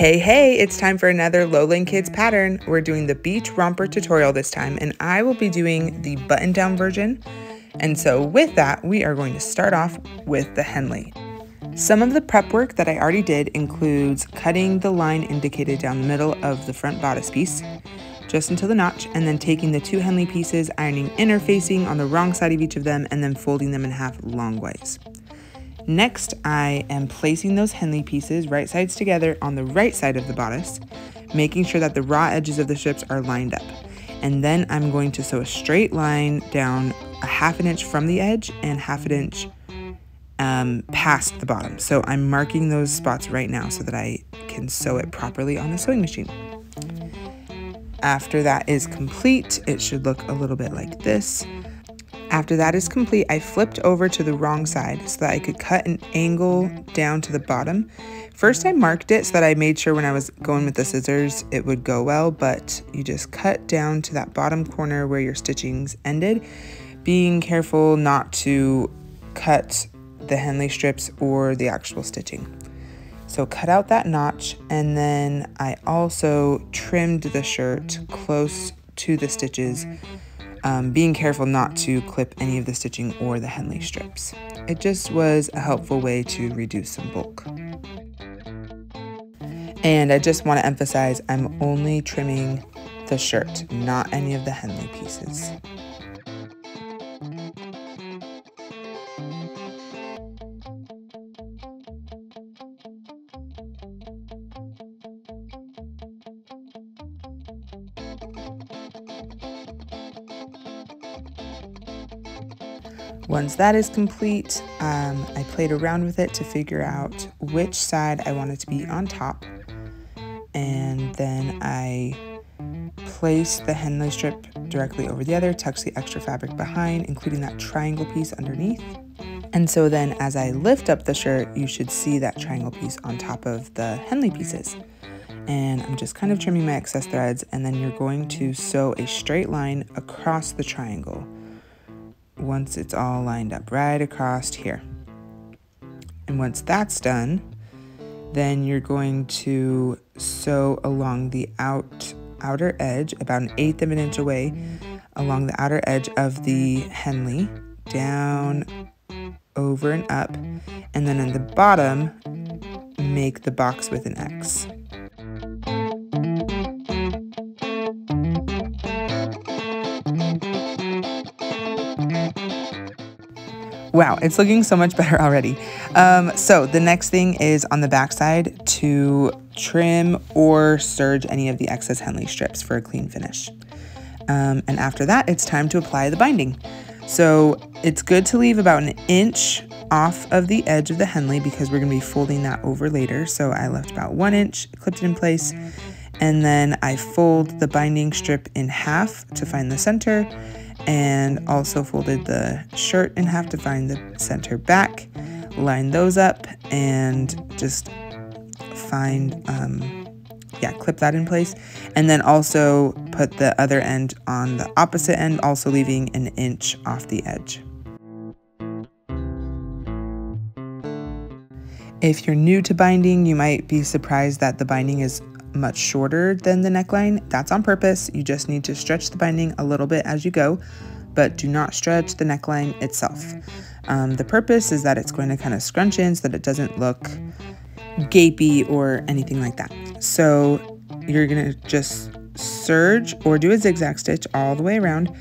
Hey, hey, it's time for another Lowland Kids pattern. We're doing the beach romper tutorial this time, and I will be doing the button down version. And so with that, we are going to start off with the Henley. Some of the prep work that I already did includes cutting the line indicated down the middle of the front bodice piece, just until the notch, and then taking the two Henley pieces, ironing interfacing on the wrong side of each of them, and then folding them in half longways. Next, I am placing those Henley pieces right sides together on the right side of the bodice, making sure that the raw edges of the strips are lined up. And then I'm going to sew a straight line down a half an inch from the edge and half an inch um, past the bottom. So I'm marking those spots right now so that I can sew it properly on the sewing machine. After that is complete, it should look a little bit like this. After that is complete, I flipped over to the wrong side so that I could cut an angle down to the bottom. First, I marked it so that I made sure when I was going with the scissors, it would go well, but you just cut down to that bottom corner where your stitchings ended, being careful not to cut the Henley strips or the actual stitching. So cut out that notch and then I also trimmed the shirt close to the stitches um, being careful not to clip any of the stitching or the Henley strips. It just was a helpful way to reduce some bulk. And I just want to emphasize I'm only trimming the shirt, not any of the Henley pieces. Once that is complete, um, I played around with it to figure out which side I wanted to be on top. And then I placed the Henley strip directly over the other, tucks the extra fabric behind, including that triangle piece underneath. And so then as I lift up the shirt, you should see that triangle piece on top of the Henley pieces. And I'm just kind of trimming my excess threads and then you're going to sew a straight line across the triangle once it's all lined up right across here. And once that's done, then you're going to sew along the out outer edge, about an eighth of an inch away, along the outer edge of the Henley, down, over and up, and then in the bottom, make the box with an X. Wow, it's looking so much better already. Um, so the next thing is on the back side to trim or serge any of the excess Henley strips for a clean finish. Um, and after that, it's time to apply the binding. So it's good to leave about an inch off of the edge of the Henley because we're gonna be folding that over later. So I left about one inch, clipped it in place, and then I fold the binding strip in half to find the center and also folded the shirt in half to find the center back. Line those up and just find um, yeah clip that in place. And then also put the other end on the opposite end also leaving an inch off the edge. If you're new to binding you might be surprised that the binding is much shorter than the neckline. That's on purpose. You just need to stretch the binding a little bit as you go, but do not stretch the neckline itself. Um, the purpose is that it's going to kind of scrunch in so that it doesn't look gapey or anything like that. So you're going to just serge or do a zigzag stitch all the way around.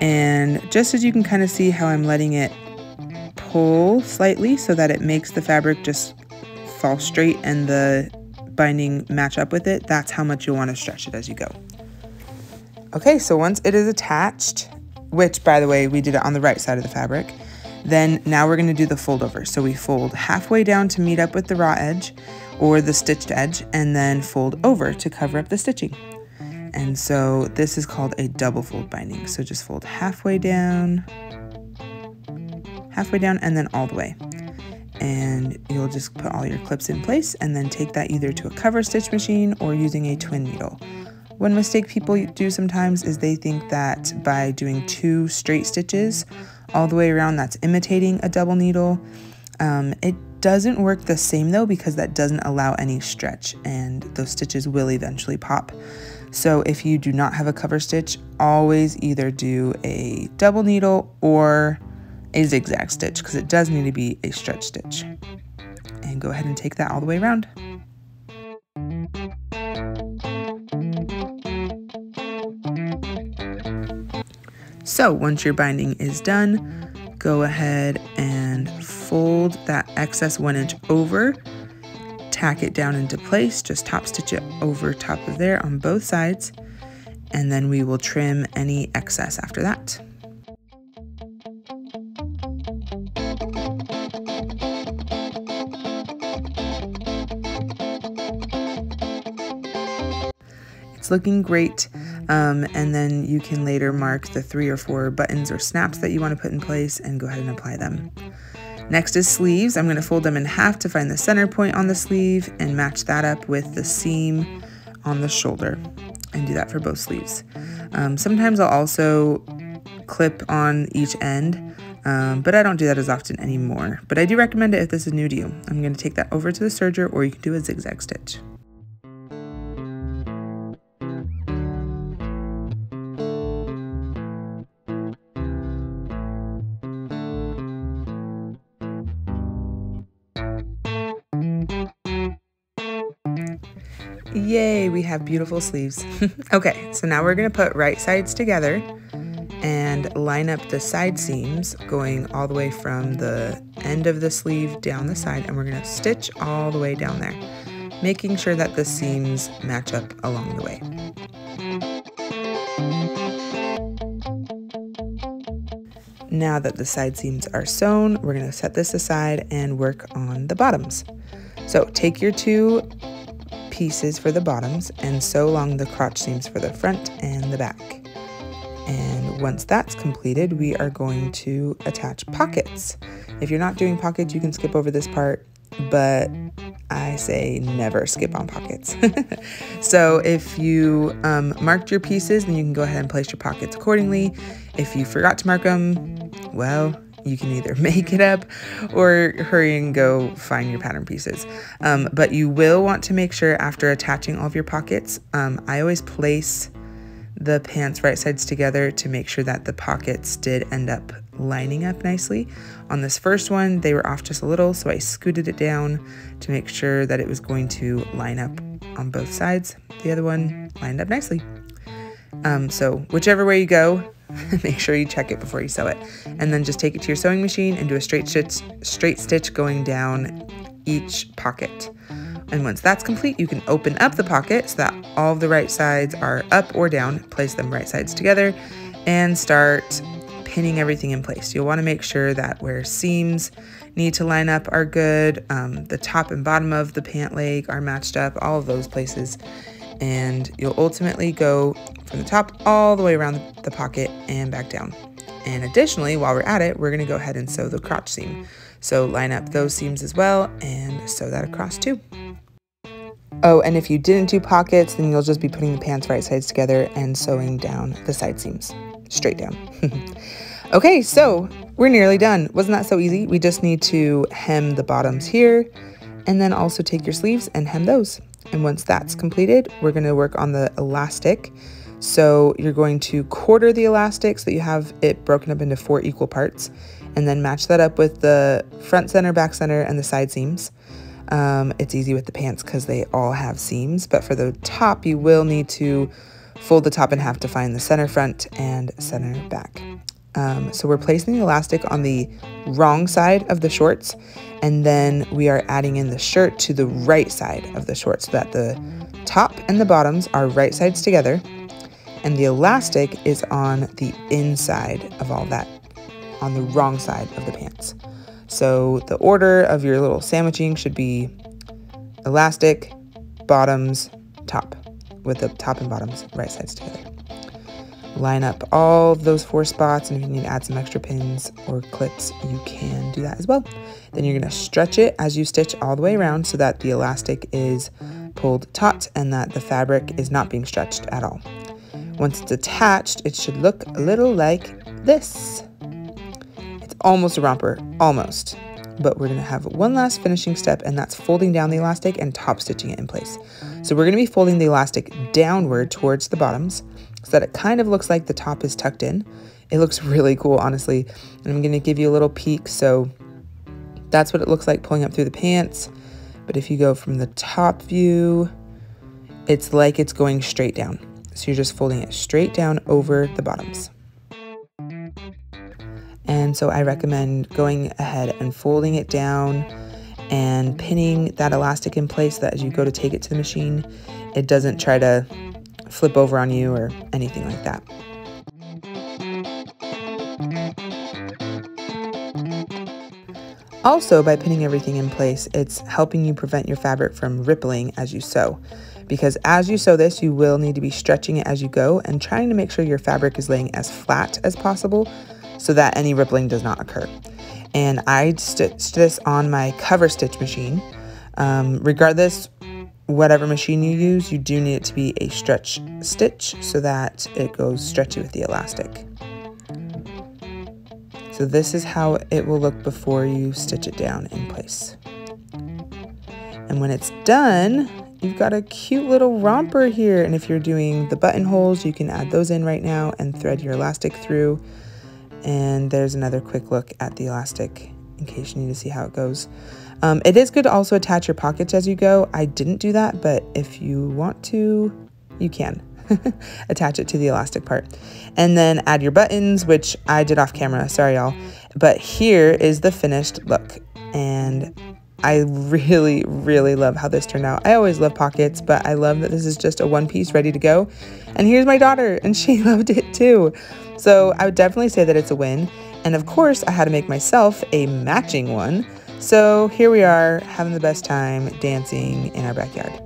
And just as you can kind of see how I'm letting it pull slightly so that it makes the fabric just fall straight and the binding match up with it, that's how much you'll want to stretch it as you go. Okay, so once it is attached, which by the way, we did it on the right side of the fabric, then now we're gonna do the fold over. So we fold halfway down to meet up with the raw edge or the stitched edge and then fold over to cover up the stitching. And so this is called a double fold binding. So just fold halfway down, halfway down and then all the way and you'll just put all your clips in place and then take that either to a cover stitch machine or using a twin needle. One mistake people do sometimes is they think that by doing two straight stitches all the way around that's imitating a double needle. Um, it doesn't work the same though because that doesn't allow any stretch and those stitches will eventually pop. So if you do not have a cover stitch, always either do a double needle or a zigzag stitch because it does need to be a stretch stitch. And go ahead and take that all the way around. So once your binding is done, go ahead and fold that excess one inch over, tack it down into place, just top stitch it over top of there on both sides, and then we will trim any excess after that. It's looking great. Um, and then you can later mark the three or four buttons or snaps that you want to put in place and go ahead and apply them. Next is sleeves. I'm going to fold them in half to find the center point on the sleeve and match that up with the seam on the shoulder and do that for both sleeves. Um, sometimes I'll also clip on each end, um, but I don't do that as often anymore. But I do recommend it if this is new to you. I'm going to take that over to the serger or you can do a zigzag stitch. Yay, we have beautiful sleeves. okay, so now we're gonna put right sides together and line up the side seams going all the way from the end of the sleeve down the side and we're gonna stitch all the way down there, making sure that the seams match up along the way. Now that the side seams are sewn, we're gonna set this aside and work on the bottoms. So take your two pieces for the bottoms and sew along the crotch seams for the front and the back. And once that's completed, we are going to attach pockets. If you're not doing pockets, you can skip over this part, but I say never skip on pockets. so if you um, marked your pieces, then you can go ahead and place your pockets accordingly. If you forgot to mark them, well, you can either make it up or hurry and go find your pattern pieces. Um, but you will want to make sure after attaching all of your pockets, um, I always place the pants right sides together to make sure that the pockets did end up lining up nicely. On this first one, they were off just a little, so I scooted it down to make sure that it was going to line up on both sides. The other one lined up nicely. Um, so whichever way you go, make sure you check it before you sew it. And then just take it to your sewing machine and do a straight stitch, straight stitch going down each pocket. And once that's complete, you can open up the pocket so that all the right sides are up or down, place them right sides together, and start pinning everything in place. You'll want to make sure that where seams need to line up are good, um, the top and bottom of the pant leg are matched up, all of those places and you'll ultimately go from the top all the way around the pocket and back down. And additionally, while we're at it, we're gonna go ahead and sew the crotch seam. So line up those seams as well and sew that across too. Oh, and if you didn't do pockets, then you'll just be putting the pants right sides together and sewing down the side seams, straight down. okay, so we're nearly done. Wasn't that so easy? We just need to hem the bottoms here and then also take your sleeves and hem those. And once that's completed, we're gonna work on the elastic. So you're going to quarter the elastic so that you have it broken up into four equal parts and then match that up with the front center, back center, and the side seams. Um, it's easy with the pants because they all have seams, but for the top, you will need to fold the top in half to find the center front and center back. Um, so we're placing the elastic on the wrong side of the shorts and then we are adding in the shirt to the right side of the shorts so that the top and the bottoms are right sides together and the elastic is on the inside of all that, on the wrong side of the pants. So the order of your little sandwiching should be elastic, bottoms, top, with the top and bottoms right sides together. Line up all those four spots, and if you need to add some extra pins or clips, you can do that as well. Then you're gonna stretch it as you stitch all the way around so that the elastic is pulled taut and that the fabric is not being stretched at all. Once it's attached, it should look a little like this. It's almost a romper, almost. but we're gonna have one last finishing step and that's folding down the elastic and top stitching it in place. So we're gonna be folding the elastic downward towards the bottoms so that it kind of looks like the top is tucked in. It looks really cool, honestly. And I'm gonna give you a little peek. So that's what it looks like pulling up through the pants. But if you go from the top view, it's like it's going straight down. So you're just folding it straight down over the bottoms. And so I recommend going ahead and folding it down and pinning that elastic in place so that as you go to take it to the machine, it doesn't try to flip over on you or anything like that. Also, by pinning everything in place, it's helping you prevent your fabric from rippling as you sew. Because as you sew this, you will need to be stretching it as you go and trying to make sure your fabric is laying as flat as possible so that any rippling does not occur. And I stitched this on my cover stitch machine. Um, regardless, whatever machine you use, you do need it to be a stretch stitch so that it goes stretchy with the elastic. So this is how it will look before you stitch it down in place. And when it's done, you've got a cute little romper here. And if you're doing the buttonholes, you can add those in right now and thread your elastic through. And there's another quick look at the elastic in case you need to see how it goes. Um, it is good to also attach your pockets as you go. I didn't do that, but if you want to, you can. attach it to the elastic part. And then add your buttons, which I did off camera, sorry y'all. But here is the finished look. And I really, really love how this turned out. I always love pockets, but I love that this is just a one piece ready to go. And here's my daughter, and she loved it too. So I would definitely say that it's a win. And of course, I had to make myself a matching one. So here we are having the best time dancing in our backyard.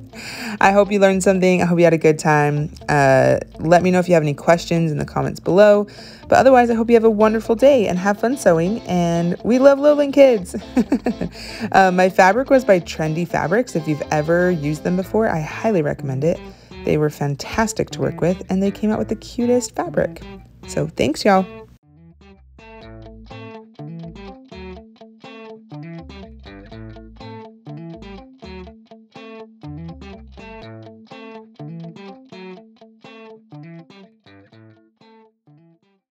I hope you learned something. I hope you had a good time. Uh, let me know if you have any questions in the comments below. But otherwise, I hope you have a wonderful day and have fun sewing. And we love Lowland Kids. uh, my fabric was by Trendy Fabrics. If you've ever used them before, I highly recommend it. They were fantastic to work with and they came out with the cutest fabric. So thanks, y'all.